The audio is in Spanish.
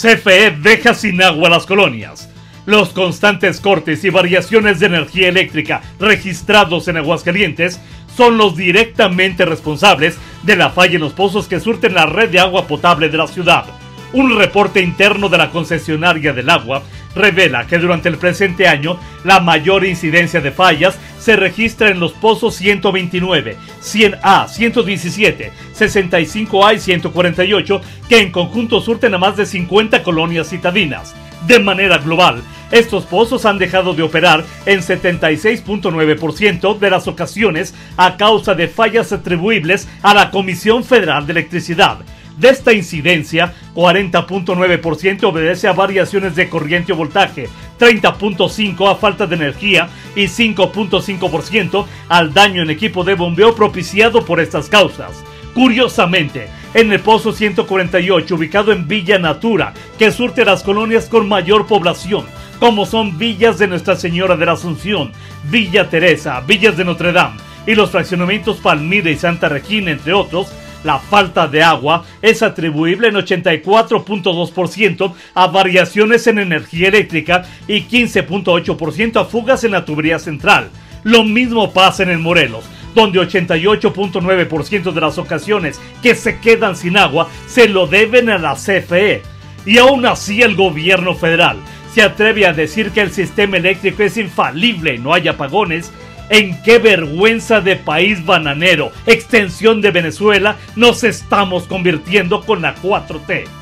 CFE deja sin agua las colonias. Los constantes cortes y variaciones de energía eléctrica registrados en Aguascalientes son los directamente responsables de la falla en los pozos que surten la red de agua potable de la ciudad. Un reporte interno de la concesionaria del agua revela que durante el presente año la mayor incidencia de fallas se registra en los pozos 129, 100A, 117, 65A y 148, que en conjunto surten a más de 50 colonias citadinas. De manera global, estos pozos han dejado de operar en 76.9% de las ocasiones a causa de fallas atribuibles a la Comisión Federal de Electricidad. De esta incidencia, 40.9% obedece a variaciones de corriente o voltaje, 30.5% a falta de energía y 5.5% al daño en equipo de bombeo propiciado por estas causas. Curiosamente, en el pozo 148 ubicado en Villa Natura, que surte las colonias con mayor población, como son Villas de Nuestra Señora de la Asunción, Villa Teresa, Villas de Notre Dame y los fraccionamientos Palmira y Santa Regina, entre otros, la falta de agua es atribuible en 84.2% a variaciones en energía eléctrica y 15.8% a fugas en la tubería central. Lo mismo pasa en el Morelos, donde 88.9% de las ocasiones que se quedan sin agua se lo deben a la CFE. Y aún así el gobierno federal se atreve a decir que el sistema eléctrico es infalible y no hay apagones, ¿En qué vergüenza de país bananero, extensión de Venezuela, nos estamos convirtiendo con la 4T?